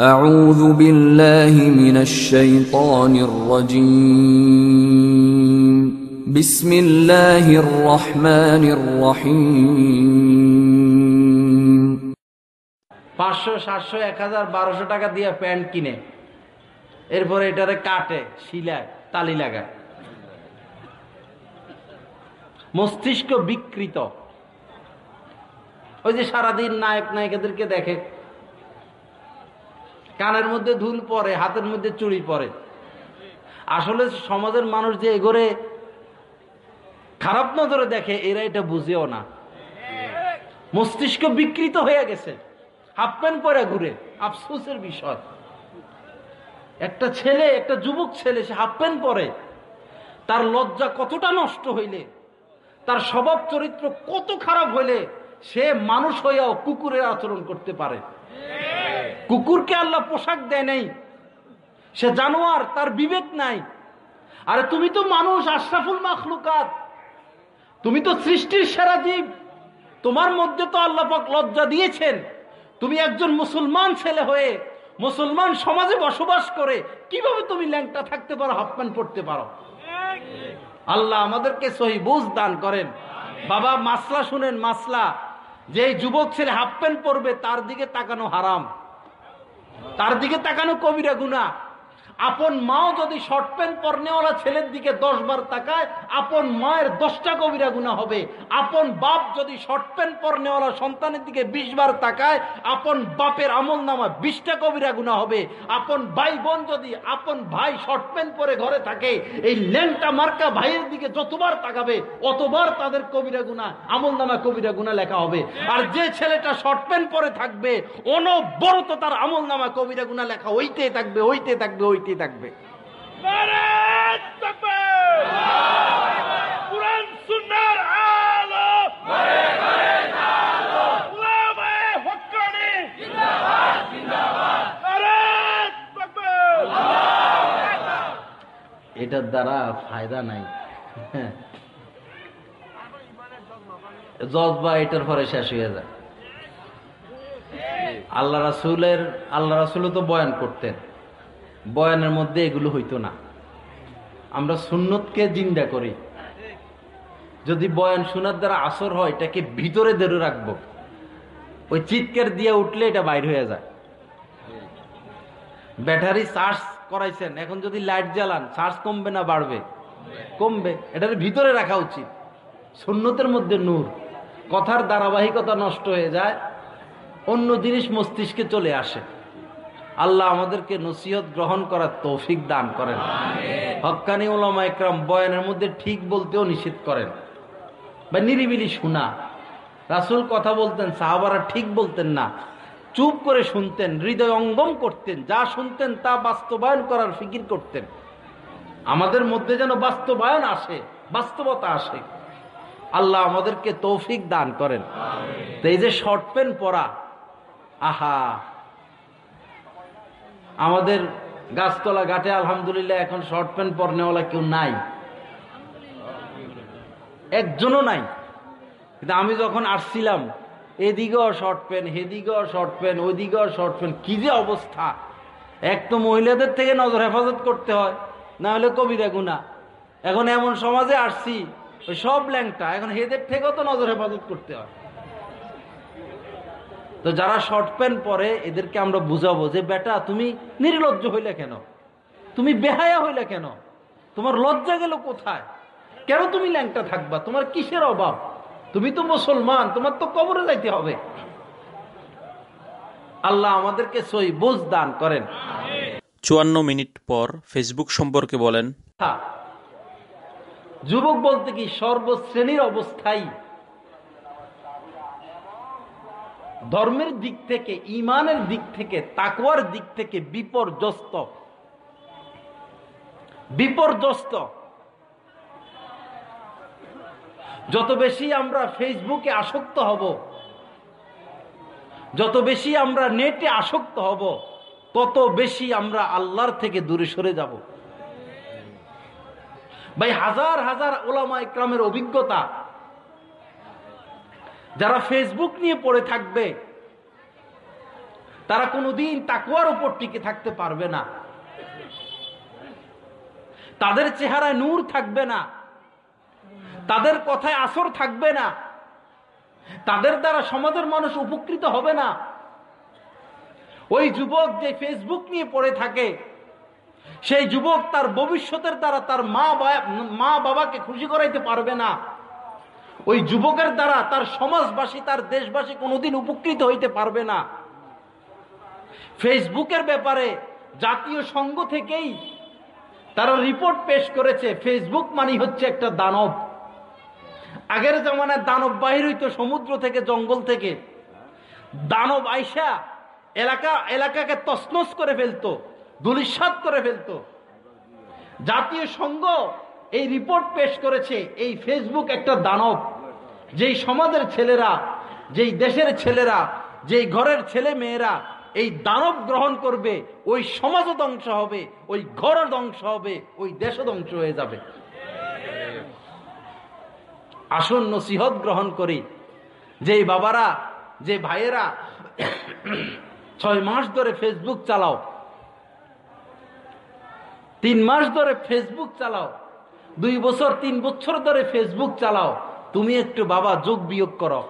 أعوذ بالله من الشيطان الرجيم بسم الله الرحمن الرحيم পাঁচশো সাতশো এক হাজার বারোশো টাকা দিয়ে প্যান্ট কিনে এরপরে এটারে কাটে শিলায় তালি লাগায় মস্তিষ্ক বিকৃত ওই যে সারাদিন নায়ক নায়িকাদেরকে দেখে কানের মধ্যে ধুল পরে, হাতের মধ্যে চুড়ি পরে। আসলে সমাজের মানুষ যে এগোরে, খারাপ নজরে দেখে, এরা এটা বুঝেও না। মস্তিষ্ক বিকৃত হয়ে গেছে। হাফ প্যান্ট পরে ঘুরে, আফসোসের বিষয়। একটা ছেলে, একটা যুবক ছেলে, সে হাফ প্যান্ট পরে। তার লজ্জা কতটা নষ্ট হইলে, তার স্বভাব চরিত্র কত খারাপ হইলে, সে মানুষ হইয়াও কুকুরের আচরণ করতে পারে। কুকুরকে আল্লাহ পোশাক দেয় নাই। সে জানোয়ার, তার বিবেক নাই। আরে তুমি তো মানুষ, আশরাফুল মাখলুকাত। তুমি তো সৃষ্টির সেরা জীব। তোমার মধ্যে তো আল্লাহ পাক লজ্জা দিয়েছেন। তুমি একজন মুসলমান ছেলে হয়ে মুসলমান সমাজে বসবাস করে কীভাবে তুমি ল্যাংটা থাকতে পারো, হাফ প্যান্ট পড়তে পারো? আল্লাহ আমাদেরকে সহি বুঝ দান করেন। বাবা, মাসলা শুনেন, মাসলা। যে যুবক ছেলে হাফ প্যান্ট পরবে, তার দিকে তাকানো হারাম। তার দিকে তাকানো কবিরা গুণা আপন মাও যদি শর্ট প্যান্ট পরনেওয়ালা ছেলের দিকে দশ বার তাকায়, আপন মায়ের দশটা কবিরা গুণা হবে। আপন বাপ যদি শর্ট প্যান্ট পরনেওয়ালা সন্তানের দিকে বিশ বার তাকায়, আপন বাপের আমল নামা বিশটা কবিরা গুণা হবে। আপন ভাই বোন যদি আপন ভাই শর্ট প্যান্ট পরে ঘরে থাকে, এই ল্যাংটা মার্কা ভাইয়ের দিকে যতবার তাকাবে, অতবার তাদের কবিরা গুণা আমল নামা কবিরা গুণা লেখা হবে। আর যে ছেলেটা শর্ট প্যান্ট পরে থাকবে, অনবরত তার আমল নামা কবিরা গুণা লেখা হইতে থাকবে হইতে থাকবে হইতে থাকবে! নারায়ণ তাকবীর! এটার দ্বারা ফায়দা নাই। জজবা এটার পরে শেষ হয়ে যায়। আল্লাহ রাসুলের আল্লাহ রাসুলও তো বয়ান করতেন। বয়ানের মধ্যে এগুলো হইতো না। আমরা সুন্নতকে জিন্দা করি। যদি বয়ান শোনার দ্বারা আসর হয়, এটাকে ভিতরে ধরে রাখব। ওই চিৎকার দিয়ে উঠলে এটা বাইর হয়ে যায়। ব্যাটারি চার্জ করাইছেন, এখন যদি লাইট জ্বালান, চার্জ কমবে না বাড়বে? কমবে। এটার ভিতরে রাখা উচিত। সুন্নতের মধ্যে নূর। কথার ধারাবাহিকতা নষ্ট হয়ে যায়। অন্য জিনিস মস্তিষ্কে চলে আসে। আল্লাহ আমাদেরকে নসিহত গ্রহণ করার তৌফিক দান করেন। হক্কানি ওলামা একরাম বয়ানের মধ্যে ঠিক বলতেও নিষেধ করেন। বা নিরিবিলি শোনা। রাসুল কথা বলতেন, সাহাবারা ঠিক বলতেন না। চুপ করে শুনতেন, হৃদয় অঙ্গম করতেন। যা শুনতেন তা বাস্তবায়ন করার ফিকির করতেন। আমাদের মধ্যে যেন বাস্তবায়ন আসে, বাস্তবতা আসে। আল্লাহ আমাদেরকে তৌফিক দান করেন। তো এই যে শর্ট প্যান্ট পরা, আহা! আমাদের গাছতলা ঘাটে আলহামদুলিল্লাহ এখন শর্ট প্যান্ট পরনেওয়ালা কেউ নাই। একজনও নাই। কিন্তু আমি যখন আসছিলাম, এদিকেও শর্ট প্যান্ট হেদিকেও শর্ট প্যান্ট, ওইদিকেও শর্ট প্যান্ট, কি যে অবস্থা। এক তো মহিলাদের থেকে নজর হেফাজত করতে হয়, না হলে কবিরা গুণা। এখন এমন সমাজে আসছি, ওই সব ল্যাংটা, এখন হেদের থেকেও তো নজর হেফাজত করতে হয়। তো যারা শর্ট প্যান্ট পরে এদেরকে আমরা বুঝাবো যে বেটা তুমি নির্লজ্জ হইলে কেন? তুমি বেহায়া হইলে কেন? তোমার লজ্জা গেল কোথায়? কেন তুমি ল্যাংটা থাকবা? তোমার কিসের অভাব? তুমি তো মুসলমান তোমার তো কবরে যাইতে হবে। আল্লাহ আমাদেরকে সই বুঝ দান করেন। চুয়ান্ন মিনিট পর ফেসবুক সম্পর্কে বলেন হ্যাঁ। যুবক বলতে কি সর্বশ্রেণীর অবস্থায় ধর্মের দিক থেকে, ইমানের দিক থেকে, তাকওয়ার দিক থেকে বিপর্যস্ত। বিপর্যস্ত। যত বেশি আমরা ফেসবুকে আসক্ত হব, যত বেশি আমরা নেটে আসক্ত হব, তত বেশি আমরা আল্লাহর থেকে দূরে সরে যাব। ভাই, হাজার হাজার ওলামা ইকরামের অভিজ্ঞতা যারা ফেসবুক নিয়ে পড়ে থাকবে, তারা কোনোদিন তাকুয়ার উপর টিকে থাকতে পারবে না। তাদের চেহারায় নূর থাকবে না। তাদের কথায় আসর থাকবে না। তাদের দ্বারা সমাজের মানুষ উপকৃত হবে না। ওই যুবক যে ফেসবুক নিয়ে পড়ে থাকে, সেই যুবক তার ভবিষ্যতের দ্বারা তার মা মা বাবাকে খুশি করাইতে পারবে না। ওই যুবকের দ্বারা তার সমাজবাসী, তার দেশবাসী কোনোদিন উপকৃত হইতে পারবে না। ফেসবুকের ব্যাপারে জাতীয় সংঘ থেকেই তারা রিপোর্ট পেশ করেছে, ফেসবুক মানি হচ্ছে একটা দানব। আগের জামানায় দানব বাহির হইতো সমুদ্র থেকে, জঙ্গল থেকে। দানব আইসা এলাকা, এলাকাকে তসনস করে ফেলতো দুলিশাত করে ফেলতো। জাতীয় সংঘ এই রিপোর্ট পেশ করেছে এই ফেসবুক একটা দানব। যেই সমাজের ছেলেরা, যেই দেশের ছেলেরা, যেই ঘরের ছেলে মেয়েরা এই দানব গ্রহণ করবে, ওই সমাজও ধ্বংস হবে, ওই ঘরও ধ্বংস হবে, ওই দেশও ধ্বংস হয়ে যাবে। আসন নসিহত গ্রহণ করি। যেই বাবারা, যে ভাইয়েরা, ছয় মাস ধরে ফেসবুক চালাও। তিন মাস ধরে ফেসবুক চালাও। দুই বছর, তিন বছর ধরে ফেসবুক চালাও। তুমি একটু বাবা, যোগ বিয়োগ করো।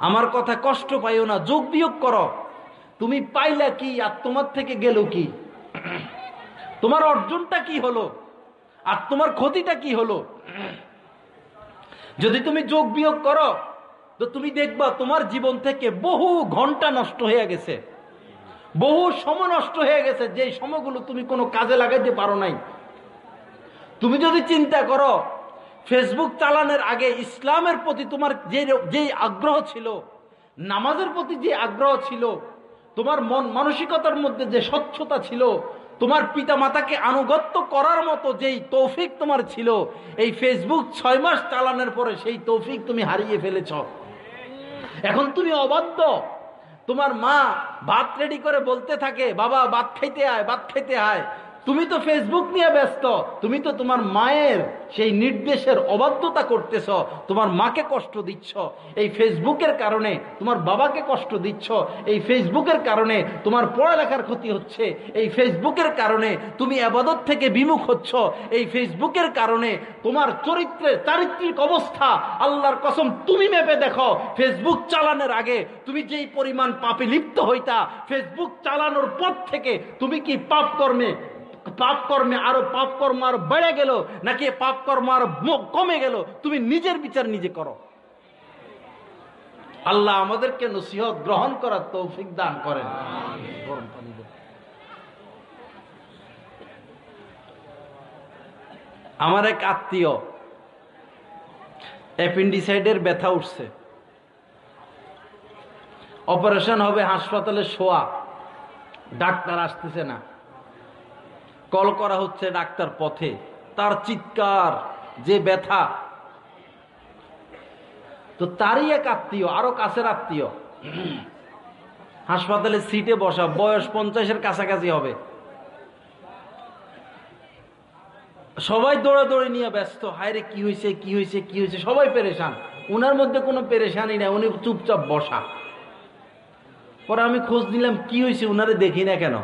আমার কথা কষ্ট পাইও না, যোগ বিয়োগ করো। তুমি পাইলা কি আর তোমার থেকে গেল কি? তোমার অর্জনটা কি হলো? আর তোমার ক্ষতিটা কি হলো? যদি তুমি যোগ বিয়োগ করো, তো তুমি দেখবা তোমার জীবন থেকে বহু ঘণ্টা নষ্ট হয়ে গেছে। বহু সময় নষ্ট হয়ে গেছে যে সময়গুলো তুমি কোনো কাজে লাগাইতে পারো নাই। তুমি যদি চিন্তা করো ফেসবুক চালানোর আগে ইসলামের প্রতি তোমার যে যে আগ্রহ ছিল, নামাজের প্রতি যে আগ্রহ ছিল, তোমার মন মানসিকতার মধ্যে যে স্বচ্ছতা ছিল, তোমার পিতা মাতাকে আনুগত্য করার মতো যেই তৌফিক তোমার ছিল, এই ফেসবুক ছয় মাস চালানোর পরে সেই তৌফিক তুমি হারিয়ে ফেলেছ। এখন তুমি অবাধ্য। তোমার মা ভাত রেডি করে বলতে থাকে, বাবা, ভাত খাইতে আয়, ভাত খাইতে আয়। তুমি তো ফেসবুক নিয়ে ব্যস্ত, তুমি তো তোমার মায়ের সেই নির্দেশের অবাধ্যতা করতেছ, তোমার মাকে কষ্ট দিচ্ছ, এই ফেসবুকের কারণে তোমার বাবাকে কষ্ট দিচ্ছ, এই ফেসবুকের কারণে তোমার পড়ালেখার ক্ষতি হচ্ছে, এই ফেসবুকের কারণে তুমি আবাদত থেকে বিমুখ হচ্ছ, এই ফেসবুকের কারণে তোমার চরিত্রের, চারিত্রিক অবস্থা আল্লাহর কসম তুমি মেপে দেখো ফেসবুক চালানোর আগে তুমি যেই পরিমাণ পাপে লিপ্ত হইতা ফেসবুক চালানোর পর থেকে তুমি কি পাপ কর্মে পাপ কর্মে আরও পাপ কর্ম আরও বেড়ে গেল নাকি পাপ কর্ম আরও কমে গেল? তুমি নিজের বিচার নিজে করো। আল্লাহ আমাদেরকে নসিহত গ্রহণ করার তৌফিক দান করেন। গরম পানি আমার এক আত্মীয় অ্যাপেন্ডিসাইডের ব্যথা উঠছে। অপারেশন হবে হাসপাতালে শোয়া। ডাক্তার আসতেছে না। কল করা হচ্ছে ডাক্তার পথে। তার চিৎকার, যে ব্যথা। তো তারই এক আত্মীয়, আরও কাছের আত্মীয়। হাসপাতালে সিটে বসা, বয়স পঞ্চাশের কাছাকাছি হবে। সবাই দৌড়াদৌড়ি নিয়ে ব্যস্ত, হায়রে, কি হয়েছে কি হয়েছে কি হয়েছে সবাই পেরেশান। উনার মধ্যে কোনো পেরেশানি নাই, উনি চুপচাপ বসা। পরে আমি খোঁজ নিলাম, কি হয়েছে উনারে দেখি না কেন?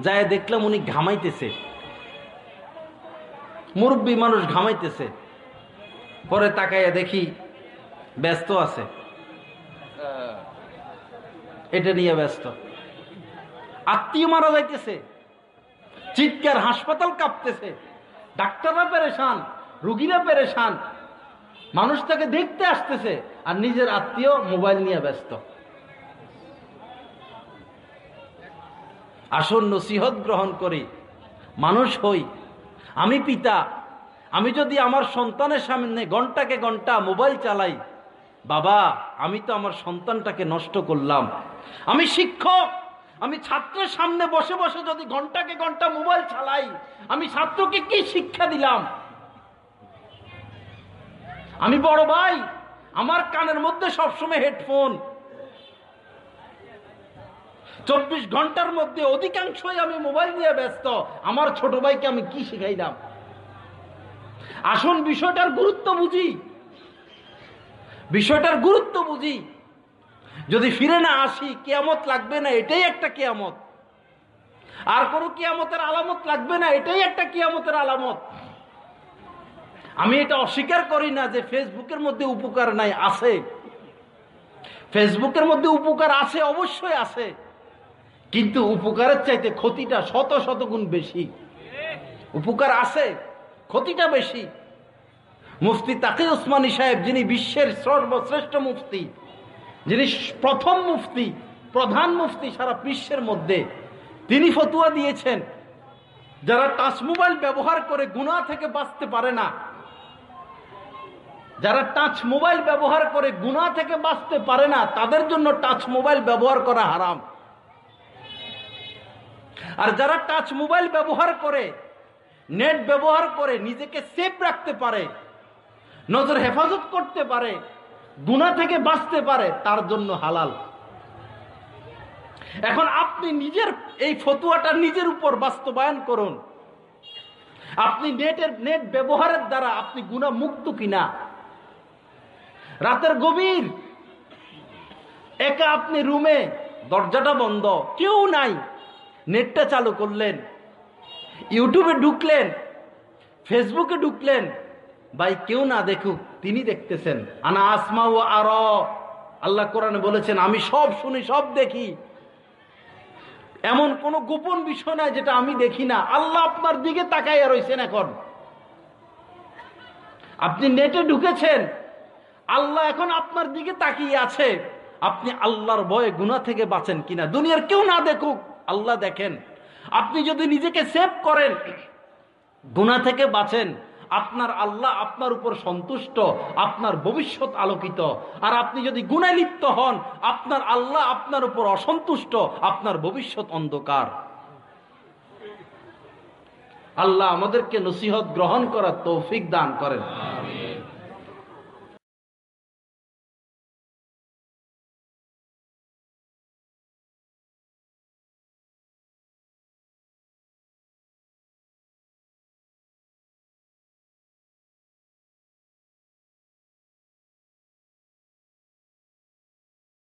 যায় দেখলাম উনি ঘামাইতেছে। মুরব্বী মানুষ ঘামাইতেছে। পরে তাকাইয়া দেখি ব্যস্ত আছে। এটা নিয়ে ব্যস্ত। আত্মীয় মারা যাইতেছে। চিৎকার, হাসপাতাল কাঁপতেছে। ডাক্তাররা পেরেশান, রুগীরা পেরেশান। মানুষ তাকে দেখতে আসতেছে আর নিজের আত্মীয় মোবাইল নিয়ে ব্যস্ত। আসন নসিহত গ্রহণ করি, মানুষ হই। আমি পিতা, আমি যদি আমার সন্তানের সামনে ঘন্টাকে ঘণ্টা মোবাইল চালাই, বাবা, আমি তো আমার সন্তানটাকে নষ্ট করলাম। আমি শিক্ষক, আমি ছাত্রের সামনে বসে বসে যদি ঘন্টাকে ঘণ্টা মোবাইল চালাই, আমি ছাত্রকে কি শিক্ষা দিলাম? আমি বড় ভাই, আমার কানের মধ্যে সবসময় হেডফোন। চব্বিশ ঘণ্টার মধ্যে অধিকাংশই আমি মোবাইল নিয়ে ব্যস্ত। আমার ছোট ভাইকে আমি কি শিখাইলাম? আসুন বিষয়টার গুরুত্ব বুঝি। বিষয়টার গুরুত্ব বুঝি। যদি ফিরে না আসি, কেয়ামত লাগবে না, এটাই একটা কেয়ামত। আর কোনো কিয়ামতের আলামত লাগবে না, এটাই একটা কিয়ামতের আলামত। আমি এটা অস্বীকার করি না যে ফেসবুকের মধ্যে উপকার নাই, আছে। ফেসবুকের মধ্যে উপকার আছে, অবশ্যই আছে। কিন্তু উপকারের চাইতে ক্ষতিটা শত শত গুণ বেশি। উপকার আছে, ক্ষতিটা বেশি। মুফতি তাকে ওসমানী সাহেব, যিনি বিশ্বের সর্বশ্রেষ্ঠ মুফতি, যিনি প্রথম মুফতি, প্রধান মুফতি সারা বিশ্বের মধ্যে, তিনি ফতুয়া দিয়েছেন। যারা টাচ মোবাইল ব্যবহার করে গুণা থেকে বাঁচতে পারে না, যারা টাচ মোবাইল ব্যবহার করে গুণা থেকে বাঁচতে পারে না, তাদের জন্য টাচ মোবাইল ব্যবহার করা হারাম। আর যারা টাচ মোবাইল ব্যবহার করে নেট ব্যবহার করে, নিজেকে সেফ রাখতে পারে, নজর হেফাজত করতে পারে গুণা থেকে বাঁচতে পারে, তার জন্য হালাল। এখন আপনি নিজের এই ফতুয়াটা নিজের উপর বাস্তবায়ন করুন। আপনি নেটের নেট ব্যবহারের দ্বারা আপনি গুণা মুক্ত কিনা? রাতের গভীর, একা আপনি রুমে দরজাটা বন্ধ, কেউ নাই। নেটটা চালু করলেন, ইউটিউবে ঢুকলেন, ফেসবুকে ঢুকলেন, ভাই কেউ না দেখুক, তিনি দেখতেছেন। আনা আসমা ও আর, আল্লাহ কোরআনে বলেছেন, আমি সব শুনি, সব দেখি। এমন কোন গোপন বিষয় নাই যেটা আমি দেখি না। আল্লাহ আপনার দিকে তাকাইয়া রয়েছেন এখন। আপনি নেটে ঢুকেছেন, আল্লাহ এখন আপনার দিকে তাকিয়ে আছে। আপনি আল্লাহর ভয়ে গুণা থেকে বাঁচেন কিনা? দুনিয়ার কেউ না দেখুক। আল্লাহ দেখেন। আপনি যদি নিজেকে সেভ করেন গুণা থেকে বাঁচেন, আপনার আল্লাহ আপনার উপর সন্তুষ্ট, আপনার ভবিষ্যৎ আলোকিত। আর আপনি যদি গুণে লিপ্ত হন, আপনার আল্লাহ আপনার উপর অসন্তুষ্ট, আপনার ভবিষ্যৎ অন্ধকার। আল্লাহ আমাদেরকে নসিহত গ্রহণ করার তৌফিক দান করেন।